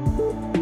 Música